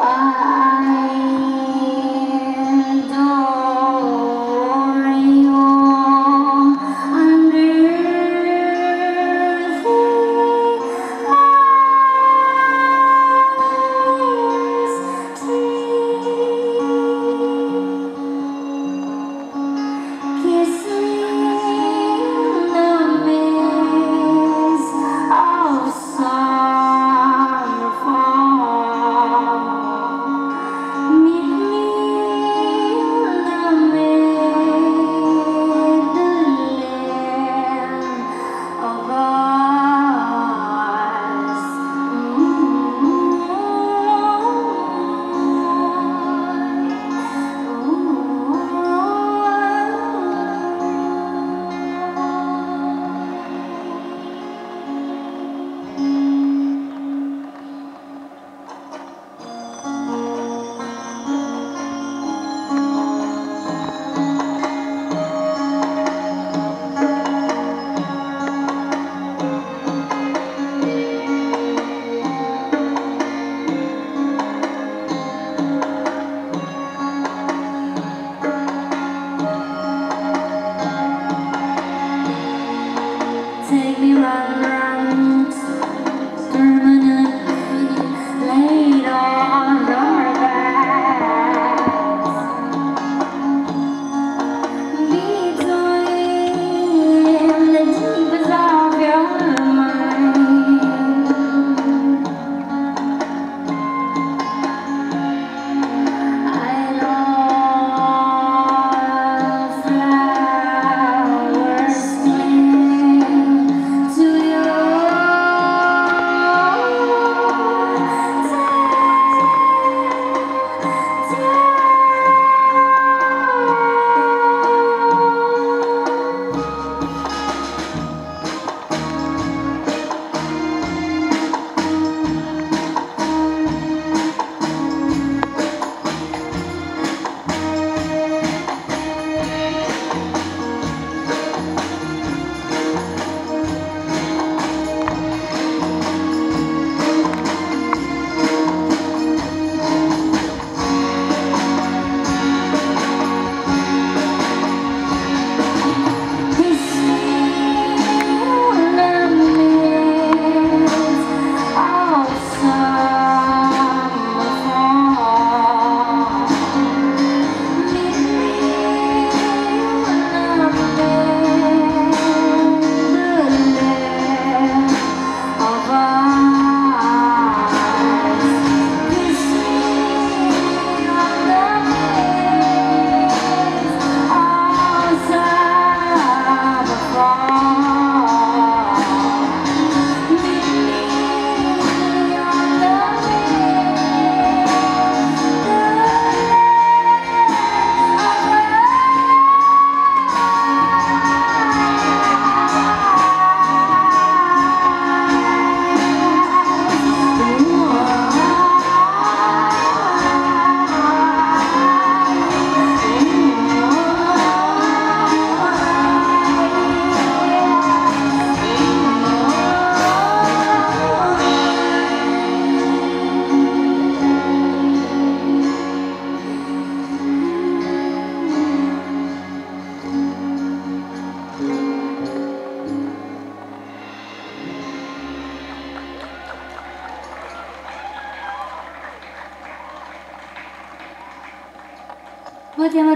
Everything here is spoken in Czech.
Ah! Buat yang